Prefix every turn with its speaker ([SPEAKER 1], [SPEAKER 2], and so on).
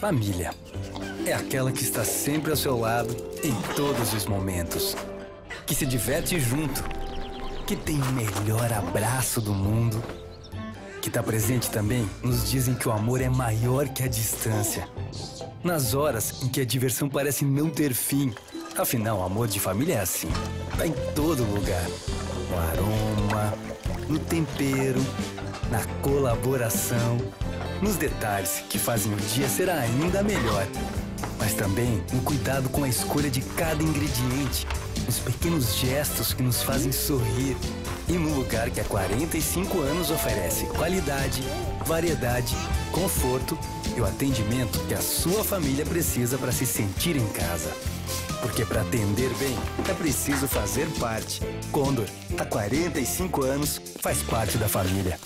[SPEAKER 1] Família. É aquela que está sempre ao seu lado em todos os momentos. Que se diverte junto. Que tem o melhor abraço do mundo. Que está presente também nos dias em que o amor é maior que a distância. Nas horas em que a diversão parece não ter fim. Afinal, amor de família é assim. Tá em todo lugar. No aroma, no tempero, na colaboração, nos detalhes que fazem o dia ser ainda melhor. Mas também no cuidado com a escolha de cada ingrediente, nos pequenos gestos que nos fazem sorrir e no lugar que há 45 anos oferece qualidade, variedade, conforto e o atendimento que a sua família precisa para se sentir em casa. Porque para atender bem, é preciso fazer parte. Condor, há 45 anos, faz parte da família.